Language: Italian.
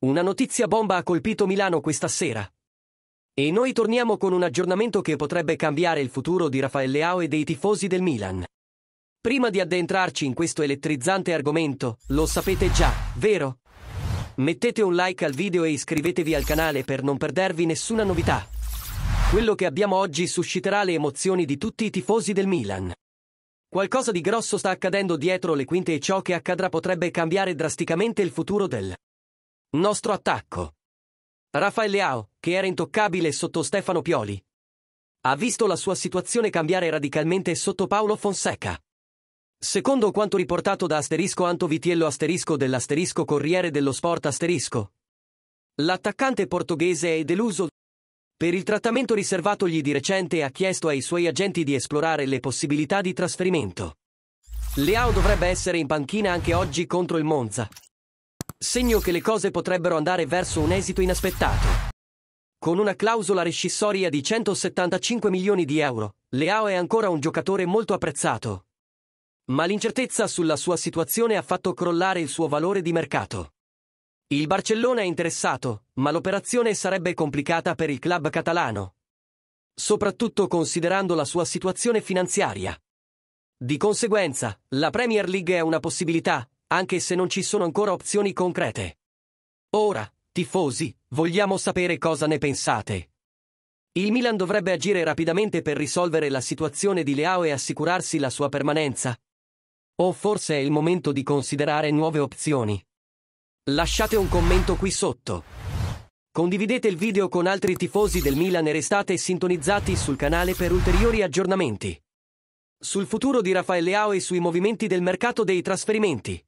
Una notizia bomba ha colpito Milano questa sera. E noi torniamo con un aggiornamento che potrebbe cambiare il futuro di Rafael Leao e dei tifosi del Milan. Prima di addentrarci in questo elettrizzante argomento, lo sapete già, vero? Mettete un like al video e iscrivetevi al canale per non perdervi nessuna novità. Quello che abbiamo oggi susciterà le emozioni di tutti i tifosi del Milan. Qualcosa di grosso sta accadendo dietro le quinte e ciò che accadrà potrebbe cambiare drasticamente il futuro del nostro attacco. Rafael Leao, che era intoccabile sotto Stefano Pioli, ha visto la sua situazione cambiare radicalmente sotto Paolo Fonseca. Secondo quanto riportato da asterisco Anto Vitiello asterisco dell'asterisco Corriere dello Sport asterisco, l'attaccante portoghese è deluso per il trattamento riservatogli di recente ha chiesto ai suoi agenti di esplorare le possibilità di trasferimento. Leao dovrebbe essere in panchina anche oggi contro il Monza, segno che le cose potrebbero andare verso un esito inaspettato. Con una clausola rescissoria di 175 milioni di euro, Leao è ancora un giocatore molto apprezzato. Ma l'incertezza sulla sua situazione ha fatto crollare il suo valore di mercato. Il Barcellona è interessato, ma l'operazione sarebbe complicata per il club catalano. Soprattutto considerando la sua situazione finanziaria. Di conseguenza, la Premier League è una possibilità, anche se non ci sono ancora opzioni concrete. Ora, tifosi, vogliamo sapere cosa ne pensate. Il Milan dovrebbe agire rapidamente per risolvere la situazione di Leao e assicurarsi la sua permanenza. O forse è il momento di considerare nuove opzioni. Lasciate un commento qui sotto. Condividete il video con altri tifosi del Milan e restate sintonizzati sul canale per ulteriori aggiornamenti. Sul futuro di Rafael Leao e sui movimenti del mercato dei trasferimenti.